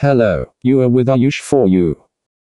Hello, you are with Ayush for you.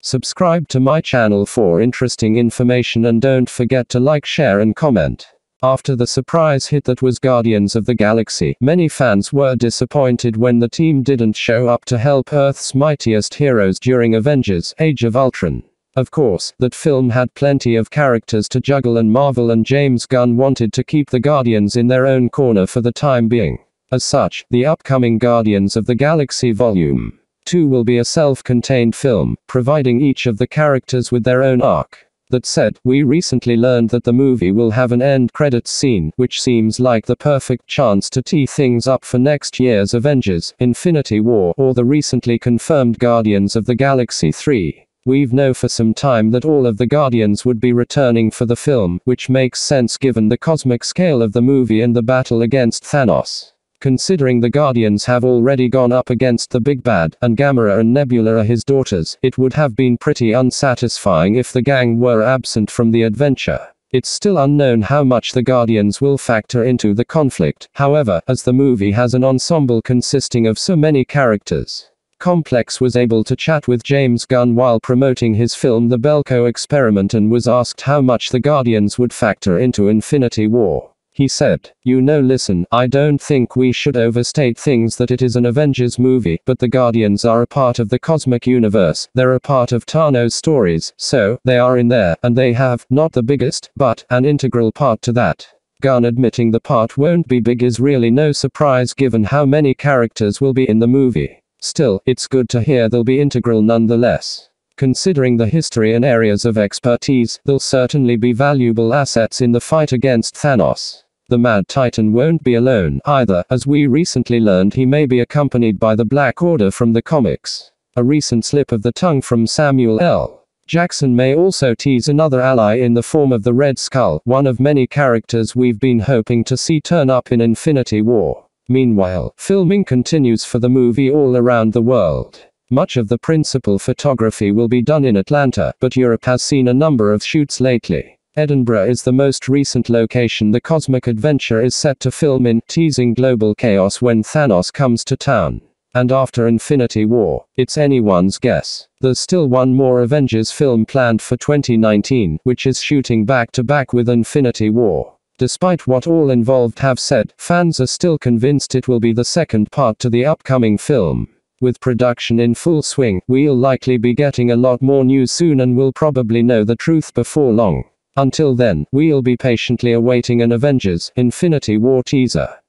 Subscribe to my channel for interesting information and don't forget to like, share, and comment. After the surprise hit that was Guardians of the Galaxy, many fans were disappointed when the team didn't show up to help Earth's mightiest heroes during Avengers Age of Ultron. Of course, that film had plenty of characters to juggle, and Marvel and James Gunn wanted to keep the Guardians in their own corner for the time being. As such, the upcoming Guardians of the Galaxy Volume 2 will be a self contained film, providing each of the characters with their own arc. That said, we recently learned that the movie will have an end credits scene, which seems like the perfect chance to tee things up for next year's Avengers, Infinity War, or the recently confirmed Guardians of the Galaxy 3. We've know for some time that all of the Guardians would be returning for the film, which makes sense given the cosmic scale of the movie and the battle against Thanos. Considering the Guardians have already gone up against the Big Bad, and Gamora and Nebula are his daughters, it would have been pretty unsatisfying if the gang were absent from the adventure. It's still unknown how much the Guardians will factor into the conflict, however, as the movie has an ensemble consisting of so many characters. Complex was able to chat with James Gunn while promoting his film The Belko Experiment and was asked how much the Guardians would factor into Infinity War. He said, You know, listen, I don't think we should overstate things that it is an Avengers movie, but the Guardians are a part of the cosmic universe, they're a part of Thanos' stories, so, they are in there, and they have, not the biggest, but, an integral part to that. Gunn admitting the part won't be big is really no surprise given how many characters will be in the movie. Still, it's good to hear they'll be integral nonetheless. Considering the history and areas of expertise, they'll certainly be valuable assets in the fight against Thanos. The Mad Titan won't be alone, either, as we recently learned he may be accompanied by the Black Order from the comics. A recent slip of the tongue from Samuel L. Jackson may also tease another ally in the form of the Red Skull, one of many characters we've been hoping to see turn up in Infinity War. Meanwhile, filming continues for the movie all around the world. Much of the principal photography will be done in Atlanta, but Europe has seen a number of shoots lately. Edinburgh is the most recent location the Cosmic Adventure is set to film in, teasing global chaos when Thanos comes to town. And after Infinity War, it's anyone's guess. There's still one more Avengers film planned for 2019, which is shooting back to back with Infinity War. Despite what all involved have said, fans are still convinced it will be the second part to the upcoming film. With production in full swing, we'll likely be getting a lot more news soon and we'll probably know the truth before long. Until then, we'll be patiently awaiting an Avengers Infinity War teaser.